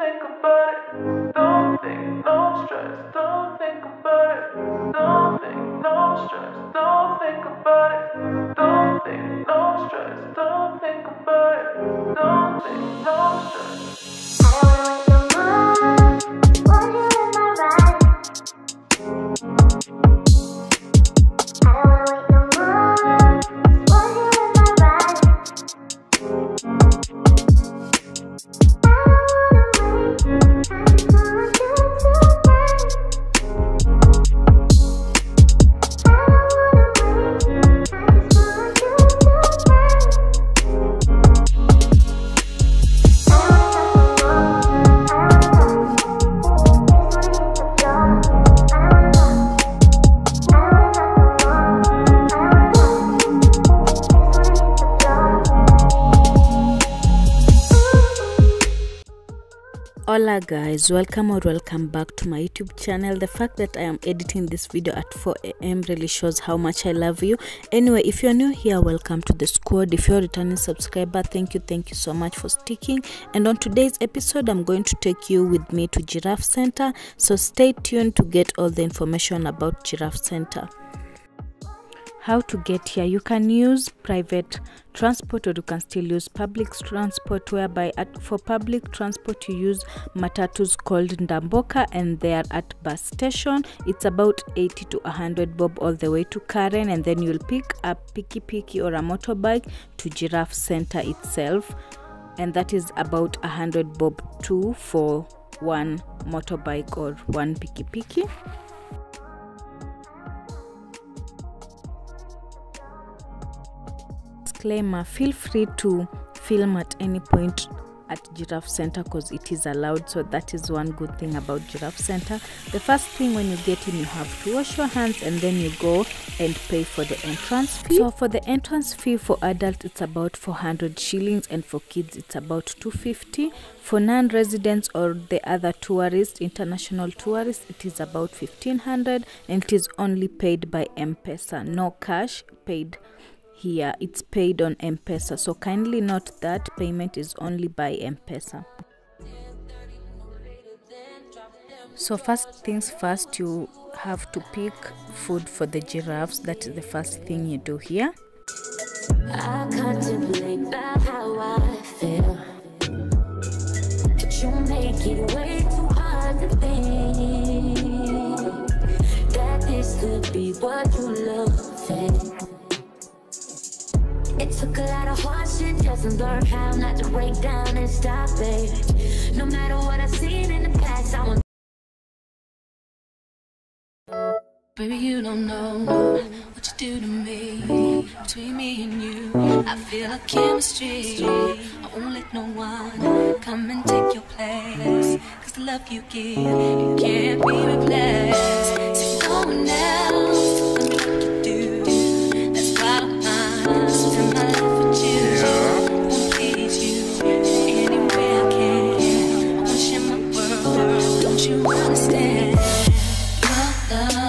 think about it. Don't think, no stress. Don't think about it. Don't think, no stress. Don't think about it. Don't think, no stress. Don't think about it. Don't think, no stress. Hola guys, welcome or welcome back to my YouTube channel. The fact that I am editing this video at 4 am really shows how much I love you. Anyway, if you're new here, welcome to the squad. If you're a returning subscriber, thank you, thank you so much for sticking. And on today's episode, I'm going to take you with me to Giraffe Center. So stay tuned to get all the information about Giraffe Center how to get here. You can use private transport or you can still use public transport whereby at, for public transport you use matatus called ndamboka and they are at bus station. It's about 80 to 100 bob all the way to karen and then you'll pick a piki piki or a motorbike to giraffe center itself. And that is about 100 bob too for one motorbike or one piki piki disclaimer feel free to film at any point at giraffe center because it is allowed so that is one good thing about giraffe center. The first thing when you get in you have to wash your hands and then you go and pay for the entrance fee. So for the entrance fee for adults it's about 400 shillings and for kids it's about 250 for non-residents or the other tourists international tourists it is about 1500 and it is only paid by m-pesa no cash paid here it's paid on m-pesa. So kindly note that payment is only by m-pesa. So first things first you have to pick food for the giraffes. That is the first thing you do here. Contemplate how I feel. But you make it too hard to be what you love. Took a lot of hardship just to learn how not to break down and stop it. No matter what I've seen in the past, I want. Baby, you don't know what you do to me. Between me and you, I feel a chemistry. I won't let no one come and take your place. Cause the love you give, it can't be replaced. So no you understand? Your love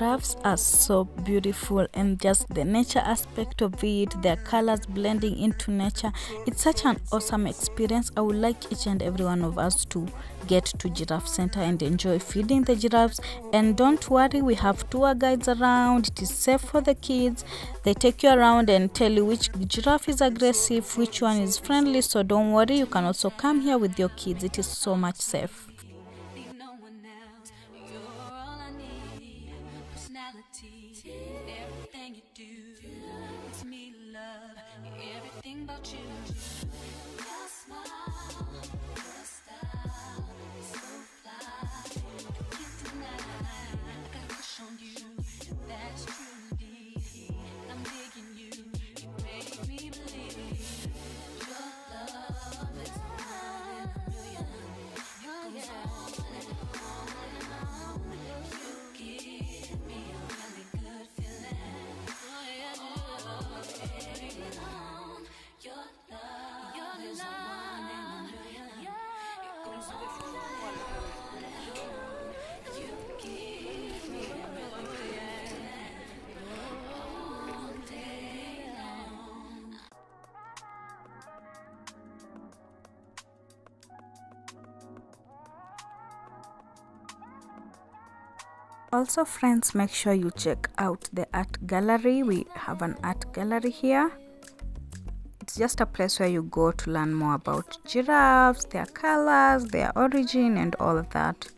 giraffes are so beautiful and just the nature aspect of it their colors blending into nature. It's such an awesome experience. I would like each and every one of us to get to giraffe center and enjoy feeding the giraffes. And don't worry we have tour guides around. It is safe for the kids. They take you around and tell you which giraffe is aggressive which one is friendly. So don't worry you can also come here with your kids. It is so much safe Personality, everything you do it's me love. Everything about you. Your smile, also friends make sure you check out the art gallery. We have an art gallery here. It's just a place where you go to learn more about giraffes their colors their origin and all of that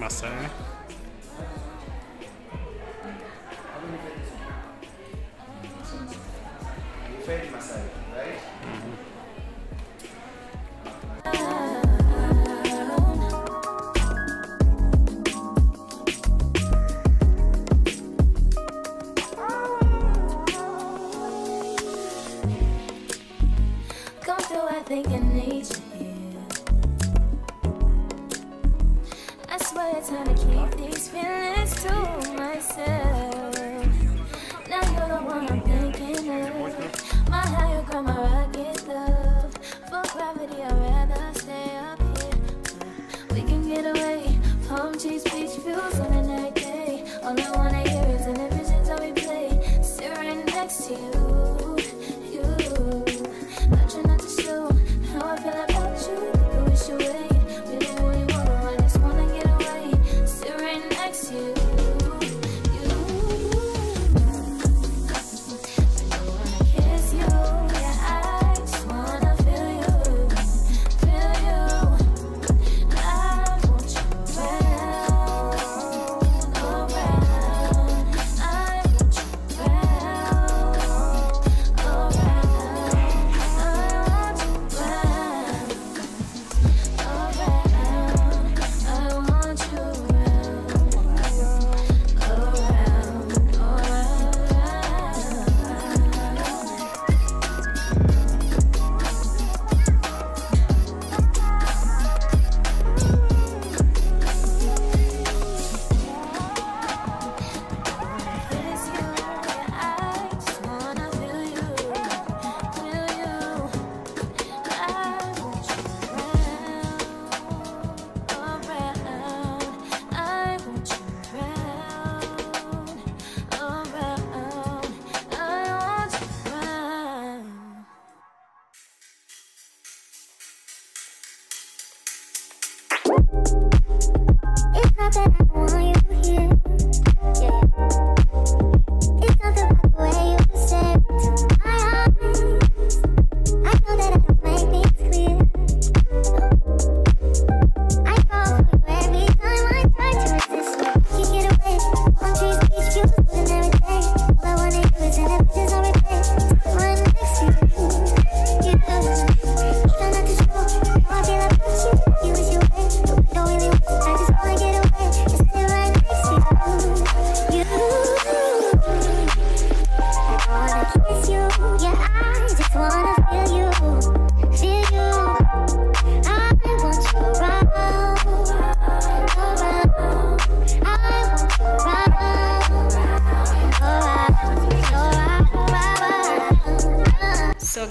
Masai. how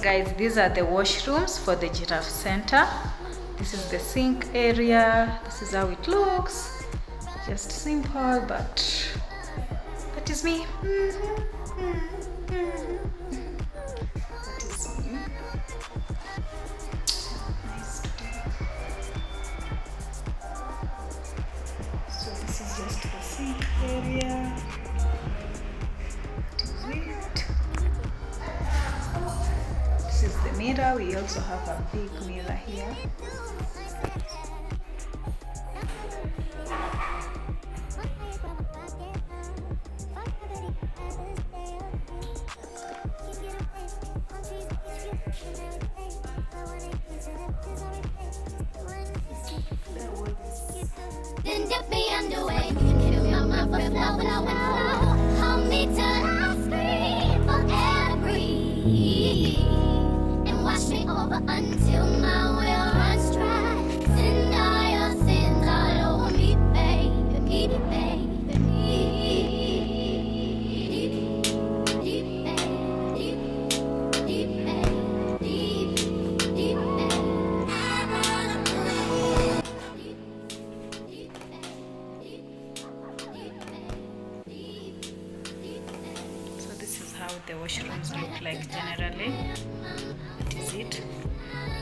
guys, these are the washrooms for the giraffe center. This is the sink area. This is how it looks. Just simple, but that is me. So this is just the sink area. We also have a big mirror here. Then dip me underway. Feel my till Me over until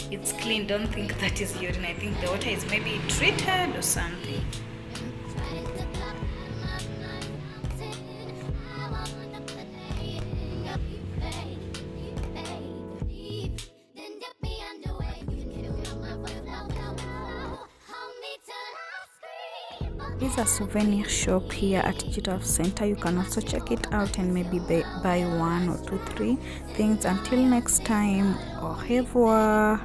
It's clean. Don't think that is urine. I think the water is maybe treated or something. Souvenir shop here at Giraffe Center. You can also check it out and maybe buy, one or two, three things. Until next time, au revoir.